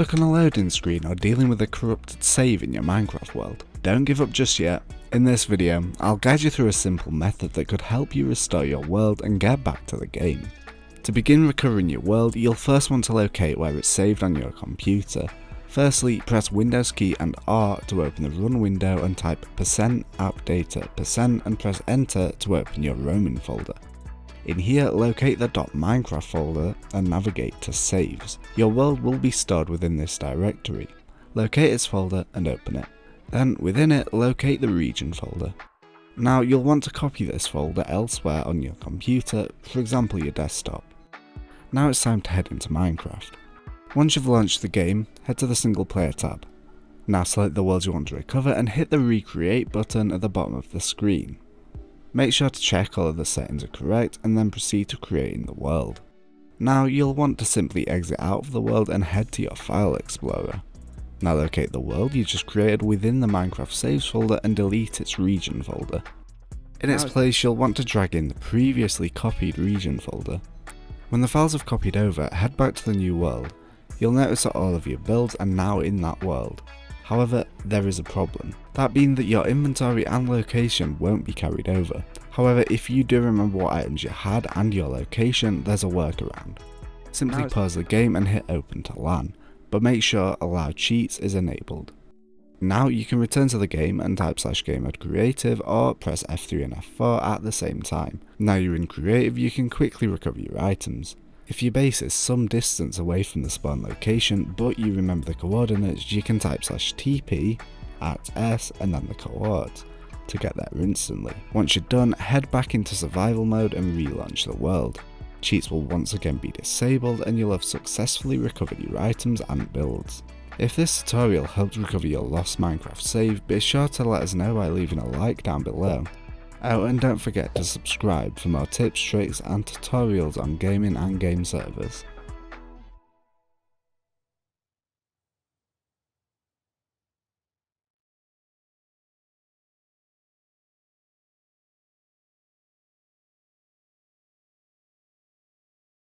stuck on a loading screen or dealing with a corrupted save in your Minecraft world? Don't give up just yet. In this video, I'll guide you through a simple method that could help you restore your world and get back to the game. To begin recovering your world, you'll first want to locate where it's saved on your computer. Firstly, press Windows key and R to open the run window and type percent app percent and press enter to open your roaming folder. In here, locate the .minecraft folder and navigate to saves. Your world will be stored within this directory. Locate its folder and open it. Then within it, locate the region folder. Now you'll want to copy this folder elsewhere on your computer, for example your desktop. Now it's time to head into Minecraft. Once you've launched the game, head to the single player tab. Now select the world you want to recover and hit the recreate button at the bottom of the screen. Make sure to check all of the settings are correct and then proceed to creating the world. Now you'll want to simply exit out of the world and head to your file explorer. Now locate the world you just created within the Minecraft saves folder and delete its region folder. In its place you'll want to drag in the previously copied region folder. When the files have copied over, head back to the new world. You'll notice that all of your builds are now in that world. However, there is a problem, that being that your inventory and location won't be carried over. However, if you do remember what items you had and your location, there's a workaround. Simply pause the game and hit open to LAN, but make sure allow cheats is enabled. Now you can return to the game and type slash game mode creative or press F3 and F4 at the same time. Now you're in creative you can quickly recover your items. If your base is some distance away from the spawn location but you remember the coordinates, you can type slash TP at S and then the coords to get there instantly. Once you're done, head back into survival mode and relaunch the world. Cheats will once again be disabled and you'll have successfully recovered your items and builds. If this tutorial helped recover your lost Minecraft save, be sure to let us know by leaving a like down below. Oh, and don't forget to subscribe for more tips, tricks and tutorials on gaming and game servers.